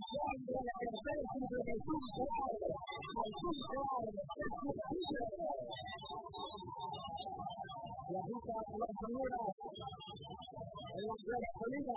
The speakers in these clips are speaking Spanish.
La ruta la sonora, en la plataforma,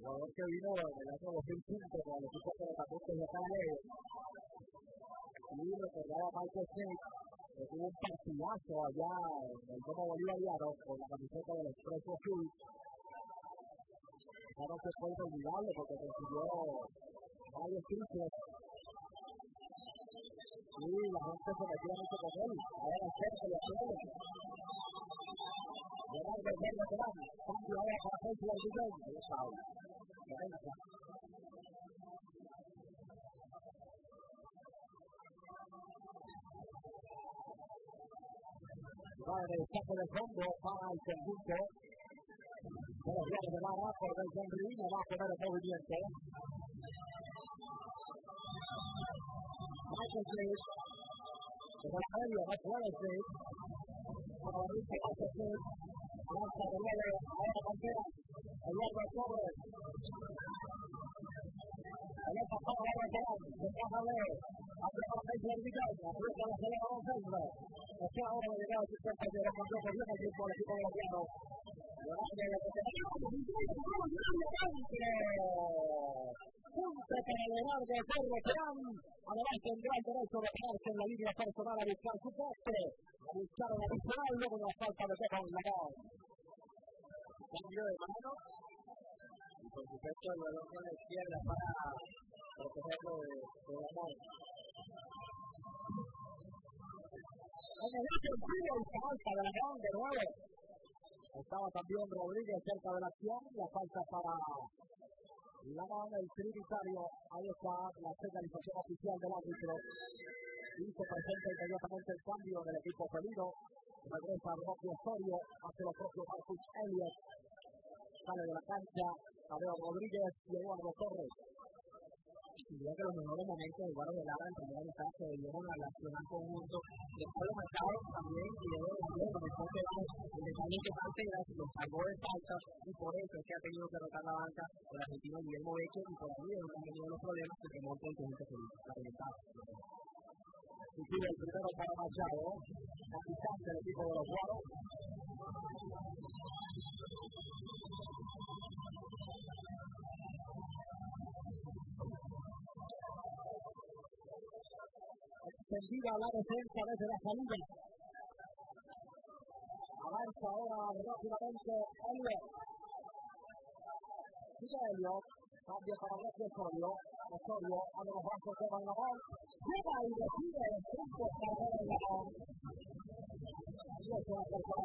Jugador que vino en el año 2005 con el equipo de de Cali. Y recordaba a Michael Smith que tuvo un partidazo allá en el Domo Bolivariano con la camiseta del Expreso Azul. Esa noche fue inolvidable porque consiguió varios triunfos. Y la gente se metía mucho con él. Ahora cerca de hacerlo. Leonardo Verde Terán, cambio ahora para Jorge Argullón. Ahí está. Defensa. Va en el saco de fondo para el conjunto. De los Diablos de Lara por el Henry, no va a poner el movimiento. Michael Smith. Desde el medio, va a jugar el Smith. Para la lista, Michael Smith. Lanza de nuevo, ahora Pantera. Eduardo Torres. Pelota para la Terán. Se pasa Leo. Hace para Jorge Argullón. Aprieta la pelota a centro. Está ahora de llegar a sus compañeros. Cambió el para Terán. Además tendrá el derecho de en la línea personal a. A el adicional luego de la falta de Stefan Lagón. Cambio de mano. Y por supuesto el la izquierda para protegerlo de, de Lagón. En el sentido esta falta de Lagón de nuevo. Estaba también Rodríguez cerca de la acción. La falta para Lagón, el trinitario. Ahí está la señalización oficial del árbitro. Hizo presente inmediatamente el cambio del equipo felino. Regresa Rocky Osorio, hace lo propio Marcus Elliott. Sale de la cancha, Tadeo Rodríguez y Eduardo Torres. Diría que los mejores momentos de Eduardo de Lara en primera instancia se la nacional conjunto de Pablo Mercado también y de Eduardo también comenzó a quedar el detalle que Panteras los cargó de faltas y por eso es que ha tenido que rotar la banca el argentino Guillermo Vecchio y por ahí han tenido los problemas que se monta el conjunto reventado. Y el primero para Machado, capitán del equipo de los Guaros. Bendiga la defensa desde la salida. Avanza ahora rápidamente Elliot. Sigue Elliot. Cambio para Rocky Osorio. Osorio abre los brazos de Van Lavón. Llega y decide el punto para Van Lavón. Y eso va a ser para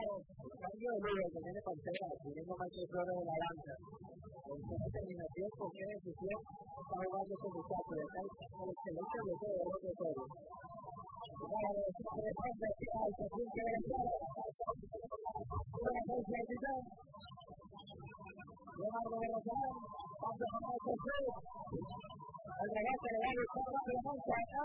Ahí. Cambio de líder que tiene Pantera, viniendo Michael Flores de la banca. Con esa determinación, con qué decisión está jugando este muchacho. Está con excelente bloqueo de Roque Osorio. Leonardo de Rosarán, cambio para Michael Flores. El regate le va a buscar rápidamente a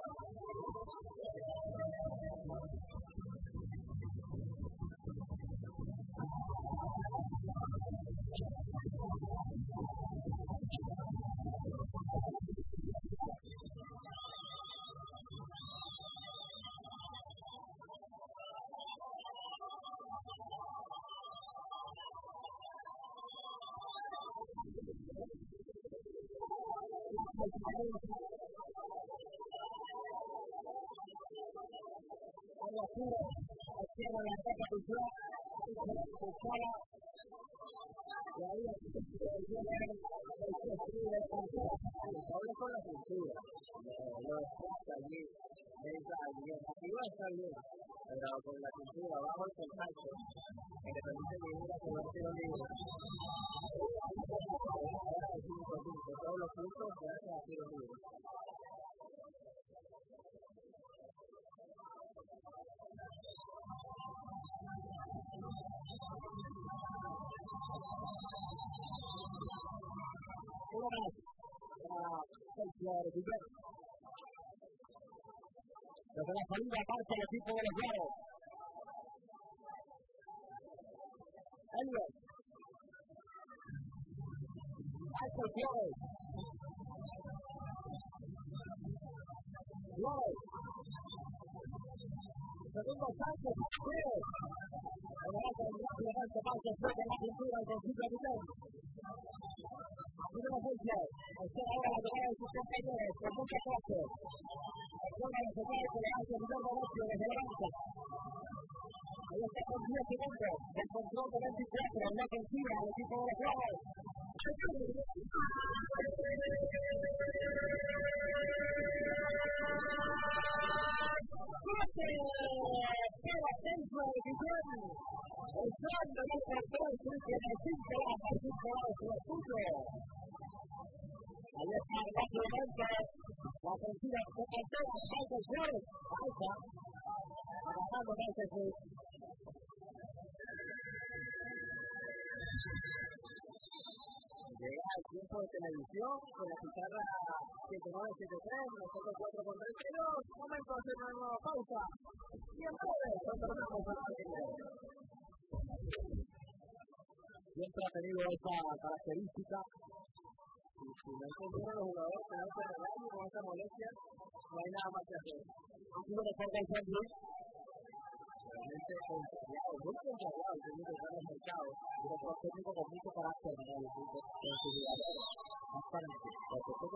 regresamos. altura, izquierda la etapa cultural, buscaba y ahí el Pablo con la cintura, lo desplaza allí, bien, arriba está bien, pero con la cintura bajo el contacto, que le permite vivir a su libre. Desde la salida parte el equipo de los Llanos. Michael Flores. Flores. Segundo Sánchez. Flores. Ahora con el rápido avance Sánchez fue con la pintura al principio de Primera agencia. Espera ahora la llegada de sus compañeros con mucha clase. Espera la jugada que le hace Miguel Roberto desde la banca. Ahí está con 10 segundos. El control de 24. No consigue al equipo de los Juegos. Para Llega el tiempo de televisión con la guitarra 7973, nosotros 4 con 32. Momento de una nueva pausa. Y breve, retornamos a Siempre ha tenido esa característica si no entendieron los jugadores que no se con esta molestia, no hay nada más que hacer. De forma infantil. Realmente contrariado, muy contrariado el técnico que está en el mercado. Director técnico con mucho carácter en su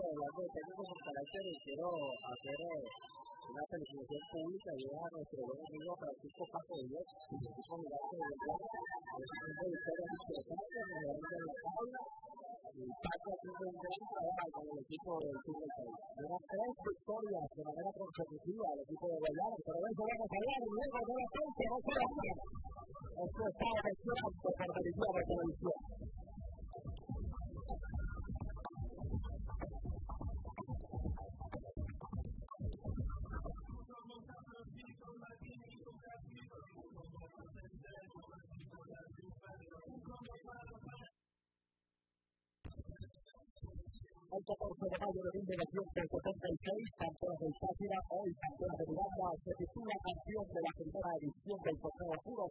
hablando de con carácter quiero hacer una felicitación pública y a nuestro buen amigo Francisco Paco el equipo Mirante de victorias importantes, mejorando en la Paco trabajo con el equipo del victorias de manera consecutiva equipo de Guayana, pero vamos a de no se. Esto televisión el 14 de mayo de 1976, campeones del Táchira, hoy campeones de Miranda, se titula campeón de la primera edición del torneo puro.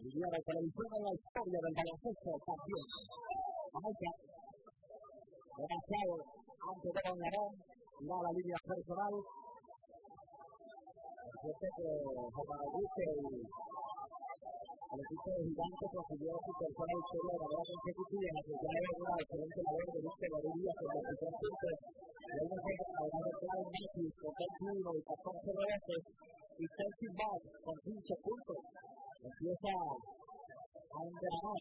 El día de televisión en la historia del baloncesto campeón. Jamaica, demasiado antes de Don Larón, va a la línea personal. Yo sé que Juan Augusto y el equipo de Gigantes consiguió su tercera victoria de manera consecutiva, que ya era una excelente labor de Víctor Gaviria con 23 puntos. Y ahí nos vemos hablando de Claudio Matthews con 21 y 14 rebotes, y Chelsea Bob con 15 puntos. Empieza a engranar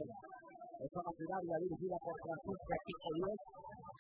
esta maquinaria dirigida por Francisco Chico Díaz.